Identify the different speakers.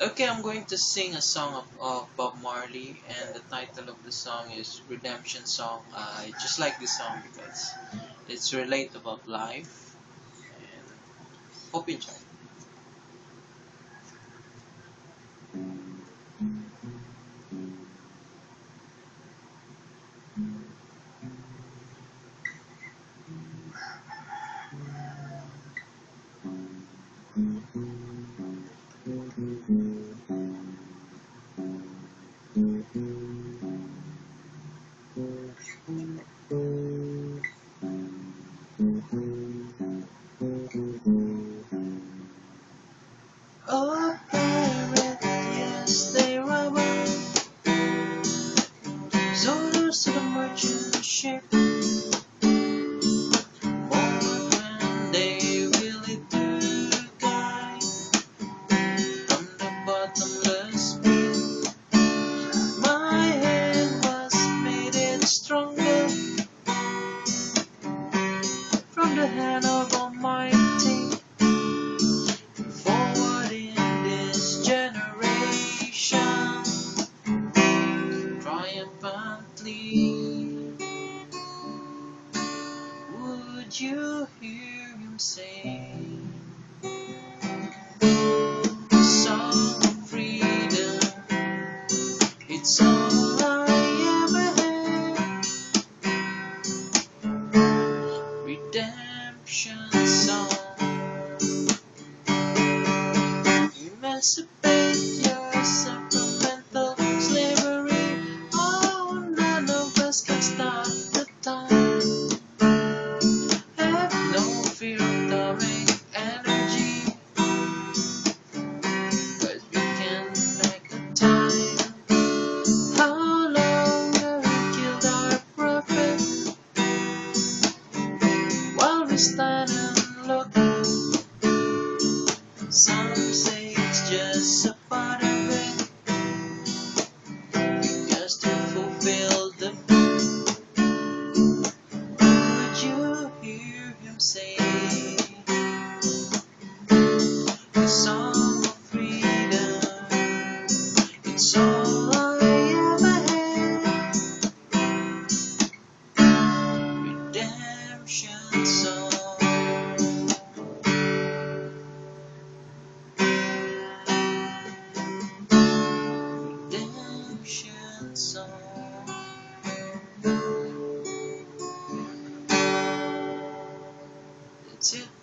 Speaker 1: Okay, I'm going to sing a song of, of Bob Marley, and the title of the song is Redemption Song. Uh, I just like this song because it's relate about life, and hope you enjoy. Oh, Would you hear him sing? Song of freedom, it's all I ever had. Redemption song. Emancipate yourself from slavery. Oh, none of us can stop stand and look. Some say it's just a part of it. Just to fulfill the book. Would you hear him say? The song of freedom. It's all I ever had. Redemption song. It.